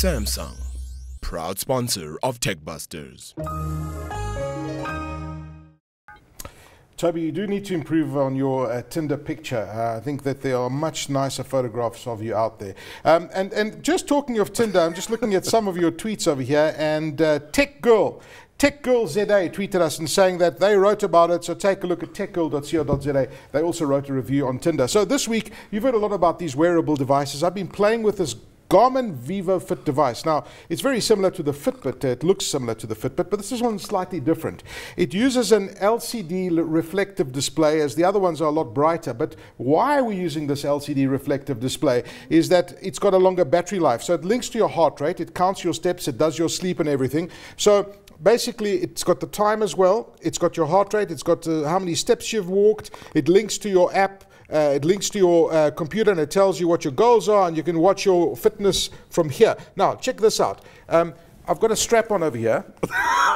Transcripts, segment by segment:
Samsung, proud sponsor of Techbusters. Toby, you do need to improve on your uh, Tinder picture. Uh, I think that there are much nicer photographs of you out there. Um, and, and just talking of Tinder, I'm just looking at some of your tweets over here. And uh, Tech Girl, Tech Girl tweeted us and saying that they wrote about it. So take a look at techgirl.co.za. They also wrote a review on Tinder. So this week, you've heard a lot about these wearable devices. I've been playing with this Garmin Vivofit device. Now, it's very similar to the Fitbit. It looks similar to the Fitbit, but this is one slightly different. It uses an LCD reflective display, as the other ones are a lot brighter. But why are we're using this LCD reflective display is that it's got a longer battery life. So it links to your heart rate, it counts your steps, it does your sleep and everything. So basically it's got the time as well it's got your heart rate it's got uh, how many steps you've walked it links to your app uh, it links to your uh, computer and it tells you what your goals are, and you can watch your fitness from here. Now, check this out. Um, I've got a strap on over here.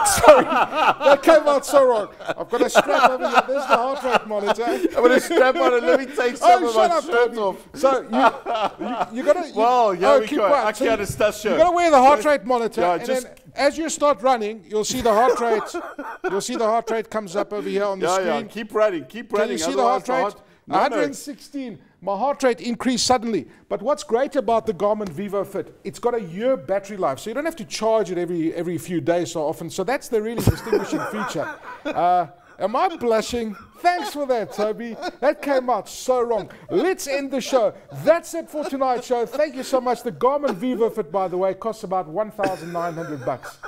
Sorry, that came out so wrong. I've got a strap over here. There's the heart rate monitor. I'm going to strap on and let me take some Oh, of my up, shirt off. So you, you, you gotta. You, Well, yeah, oh, we keep got- quiet. I So can't you- understand shirt. You gotta wear the heart rate monitor, Yeah, and just- then as you start running, you'll see the heart rate. You'll see the heart rate comes up over here on the Yeah, screen. yeah. Keep running. Keep Can running. you see the heart rate? No, no. 116. My heart rate increased suddenly. But what's great about the Garmin Vivofit, it's got a year battery life, so you don't have to charge it every every few days so often. So that's the really distinguishing feature. Uh, am I blushing? Thanks for that, Toby. That came out so wrong. Let's end the show. That's it for tonight's show. Thank you so much. The Garmin Vivofit, by the way, costs about 1,900 bucks.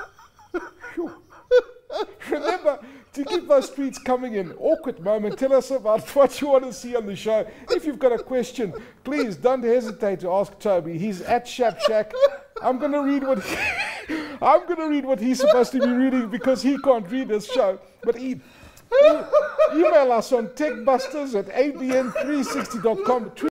Remember to keep those tweets coming in. Awkward moment. Tell us about what you want to see on the show. If you've got a question, please don't hesitate to ask Toby. He's at Shapshak. I'm gonna read what I'm gonna read what he's supposed to be reading because he can't read this show. But he, email us on techbusters at abn360.com.